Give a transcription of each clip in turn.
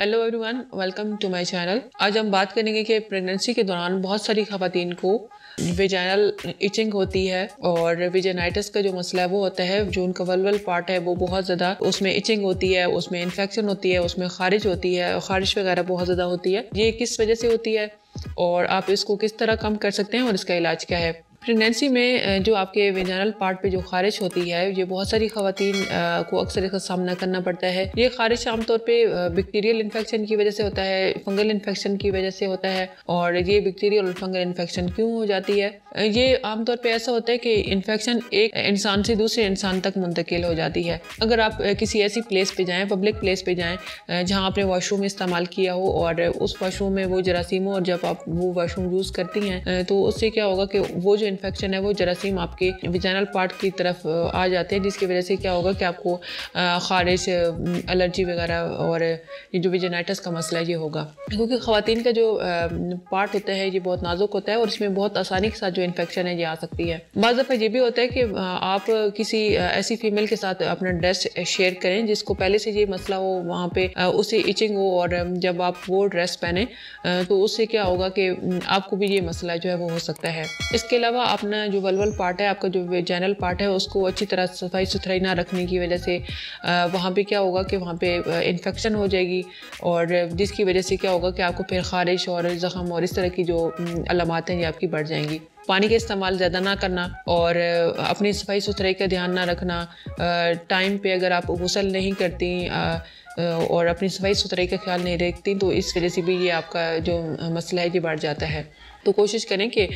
Hello everyone welcome to my channel आज हम बात करेंगे कि प्रेगनेंसी के दौरान बहुत सारी खातन को वेजाइनल इचिंग होती है और वेजाइनाइटिस का जो मसला है वो होता है, जो उनका वलवल पार्ट है, वो बहुत ज़्यादा उसमें इचिंग होती है, उसमें इन्फेक्शन होती है, उसमें खारिज होती है और खारिश वगैरह बहुत ज़्यादा होती है। ये किस वजह से होती है और आप इसको किस तरह कम कर सकते हैं और इसका इलाज क्या है? प्रेगनेंसी में जो आपके वेजानल पार्ट पे जो खारिश होती है, ये बहुत सारी खातन को अक्सर इसका सामना करना पड़ता है। ये खारिश आमतौर पे बैक्टीरियल इन्फेक्शन की वजह से होता है फंगल इन्फेक्शन की वजह से होता है, और ये बैक्टीरियल और फंगल इन्फेक्शन क्यों हो जाती है? ये आमतौर पे ऐसा होता है कि इन्फेक्शन एक इंसान से दूसरे इंसान तक मुंतकिल हो जाती है। अगर आप किसी ऐसी प्लेस पे जाएँ पब्लिक प्लेस पे जाएँ जहाँ आपने वाशरूम इस्तेमाल किया हो, और उस वाशरूम में वो जरासीम हो और जब आप वो वाशरूम यूज़ करती हैं तो उससे क्या होगा कि वो जो इन्फेक्शन है, वो जरासीम आपके विजानल पार्ट की तरफ़ आ जाते हैं, जिसकी वजह से क्या होगा कि आपको खारिश एलर्जी वगैरह और ये जो विजनाइटस का मसला ये होगा। क्योंकि ख़वान का जो पार्ट होता है, ये बहुत नाजुक होता है और इसमें बहुत आसानी के साथ जो इन्फेक्शन है, ये आ सकती है। बाज़ दफ़ा ये भी होता है कि आप किसी ऐसी फीमेल के साथ अपना ड्रेस शेयर करें, जिसको पहले से ये मसला हो, वहाँ पे उसे इचिंग हो और जब आप वो ड्रेस पहने तो उससे क्या होगा कि आपको भी ये मसला जो है, वो हो सकता है। इसके अलावा अपना जो वलवल पार्ट है, आपका जो चैनल पार्ट है, उसको अच्छी तरह सफ़ाई सुथराई ना रखने की वजह से वहाँ पे क्या होगा कि वहाँ पे इन्फेक्शन हो जाएगी और जिसकी वजह से क्या होगा कि आपको फिर खारिश और ज़ख़म और इस तरह की जो अलामत ये आपकी बढ़ जाएँगी। पानी का इस्तेमाल ज़्यादा ना करना और अपनी सफ़ाई सुथराई का ध्यान ना रखना। टाइम पे अगर आप गसल नहीं करती और अपनी सफ़ाई सुथराई का ख्याल नहीं रखती तो इस वजह से भी ये आपका जो मसला है ये बढ़ जाता है। तो कोशिश करें कि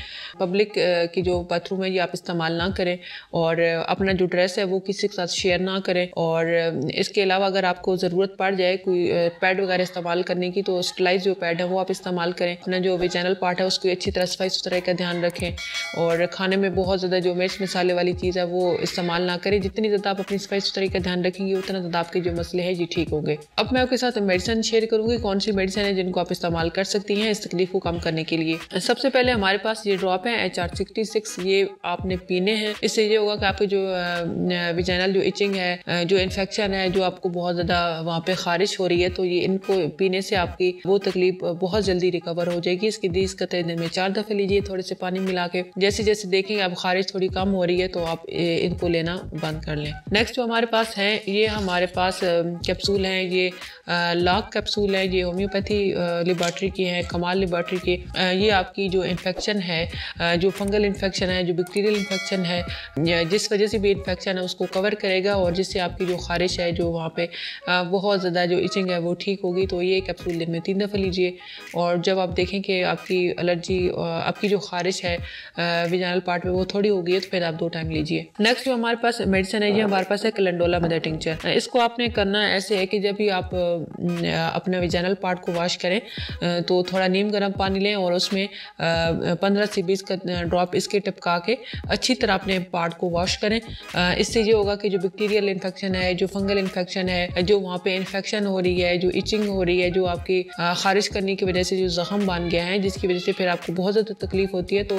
पब्लिक की जो बाथरूम है ये आप इस्तेमाल ना करें और अपना जो ड्रेस है वो किसी के साथ शेयर ना करें और इसके अलावा अगर आपको ज़रूरत पड़ जाए कोई पैड वगैरह इस्तेमाल करने की तो स्टलाइज जो पैड है वो आप इस्तेमाल करें। अपना जो चैनल पार्ट है उसकी अच्छी तरह सफ़ाई सुथराई का ध्यान रखें और खाने में बहुत ज़्यादा जो मिर्च मसाले वाली चीज़ है वो इस्तेमाल ना करें। जितनी ज़्यादा आप अपनी सफ़ाई सुथराई का ध्यान रखेंगे, उतना ज़्यादा आपके जो मसले हैं ये ठीक होंगे। अब मैं आपके साथ मेडिसिन शेयर करूँगी, कौन सी मेडिसिन है जिनको आप इस्तेमाल कर सकती हैं इस तकलीफ़ को कम करने के लिए। सबसे पहले हमारे पास ये ड्रॉप है एच आर सिक्सटी सिक्स ये आपने पीने हैं। इससे ये होगा कि आपकी जो विजैनल जो इचिंग है जो इन्फेक्शन है, जो आपको बहुत ज़्यादा वहाँ पे खारिश हो रही है तो ये इनको पीने से आपकी वो तकलीफ़ बहुत जल्दी रिकवर हो जाएगी। इसकी दीस कतरे दिन में चार दफ़े लीजिए, थोड़े से पानी मिला के। जैसे जैसे देखेंगे अब खारिश थोड़ी कम हो रही है तो आप इनको लेना बंद कर लें। नेक्स्ट जो हमारे पास है, ये हमारे पास कैप्सूल हैं ये लॉक कैप्सूल है, ये होम्योपैथी लेबॉर्ट्री की है, कमाल लेबॉर्ट्री की। ये आपकी जो इन्फेक्शन है जो फंगल इन्फेक्शन है, जो बैक्टीरियल इन्फेक्शन है जिस वजह से भी इन्फेक्शन है, उसको कवर करेगा और जिससे आपकी जो खारिश है, जो वहाँ पे बहुत ज़्यादा जो इचिंग है, वो ठीक होगी। तो ये कैप्सूल दिन में तीन दफ़ा लीजिए और जब आप देखें कि आपकी एलर्जी आपकी जो खारिश है विजानल पार्ट में, वो थोड़ी होगी है तो फिर आप दो टाइम लीजिए। नेक्स्ट जो हमारे पास मेडिसिन है, ये हमारे पास है कलेंडोला मदर टिंचर इसको आपने करना ऐसे है कि जब भी आप अपने विजनल पार्ट को वॉश करें। तो थोड़ा नीम गर्म पानी लें और उसमें पंद्रह से बीस का ड्रॉप इसके टपका के अच्छी तरह अपने पार्ट को वॉश करें। इससे ये होगा कि जो बैक्टीरियल इन्फेक्शन है, जो फंगल इन्फेक्शन है, जो वहाँ पे इन्फेक्शन हो रही है, जो इचिंग हो रही है, जो आपकी खारिश करने की वजह से जो ज़ख़म बन गया है, जिसकी वजह से फिर आपको बहुत ज़्यादा तकलीफ़ होती है तो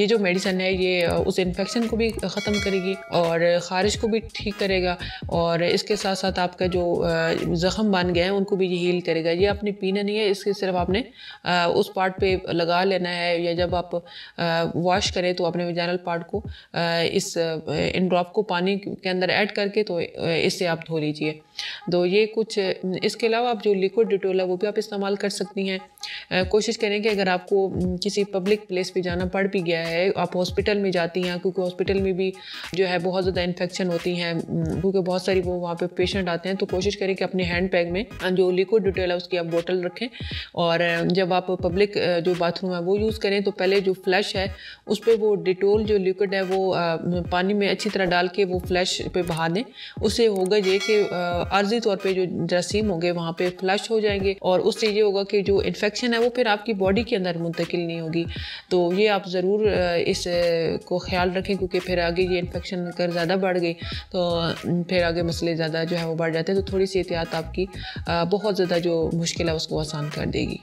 ये जो मेडिसन है, ये उस इन्फेक्शन को भी ख़त्म करेगी और ख़ारिश को भी ठीक करेगा। और इसके साथ साथ आपका जो ज़ख़म बन गए हैं, उनको भी ये हील करेगा। ये आपने पीना नहीं है, इसके सिर्फ़ आपने उस पार्ट पे लगा लेना है, या जब आप वॉश करें तो अपने विजानल पार्ट को इस इन ड्रॉप को पानी के अंदर ऐड करके तो इससे आप धो लीजिए। तो ये कुछ, इसके अलावा आप जो लिक्विड डिटोल है, वो भी आप इस्तेमाल कर सकती हैं। कोशिश करें कि अगर आपको किसी पब्लिक प्लेस पे जाना पड़ भी गया है, आप हॉस्पिटल में जाती हैं, क्योंकि हॉस्पिटल में भी जो है बहुत ज़्यादा इन्फेक्शन होती हैं क्योंकि बहुत सारी वो वहाँ पे पेशेंट आते हैं तो कोशिश करें कि अपने हैंड बैग में जो लिक्विड डिटेल है उसकी आप बोतल रखें और जब आप पब्लिक जो बाथरूम है वो यूज़ करें तो पहले जो फ्लैश है, उस पर वो डिटोल जो लिक्विड है वो पानी में अच्छी तरह डाल के वो फ्लैश पे बहा दें। उससे होगा ये कि आर्जी तौर पे जो जरासीम होंगे, वहाँ पे फ्लश हो जाएँगे और उससे ये होगा कि जो इन्फेक्शन है वो फिर आपकी बॉडी के अंदर मुंतकिल नहीं होगी। तो ये आप ज़रूर इस को ख्याल रखें क्योंकि फिर आगे ये इन्फेक्शन अगर ज़्यादा बढ़ गई तो फिर आगे मसले ज़्यादा जो है वो बढ़ जाते हैं। तो थोड़ी सी एहतियात आपकी बहुत ज़्यादा जो मुश्किल है उसको आसान कर देगी।